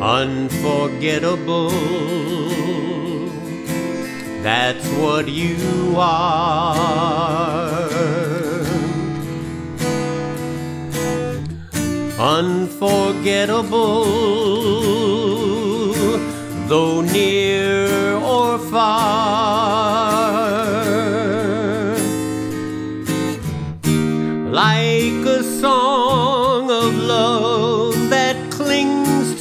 unforgettable. That's what you are. Unforgettable, though near or far. Like a song of love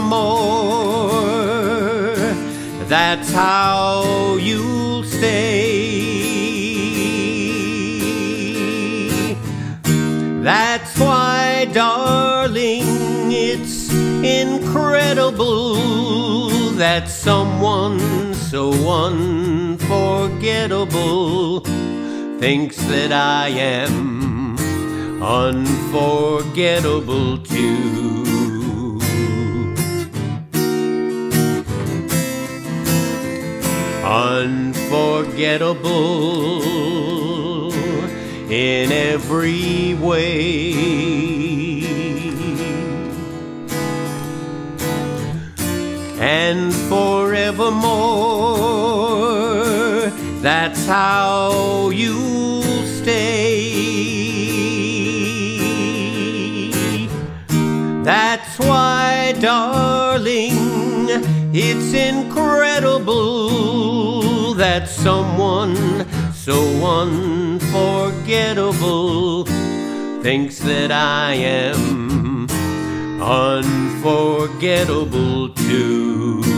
Forevermore, that's how you'll stay. That's why, darling, it's incredible that someone so unforgettable thinks that I am unforgettable too. Unforgettable in every way. And forevermore, that's how you'll stay. That's why, darling, it's incredible that someone so unforgettable thinks that I am unforgettable too.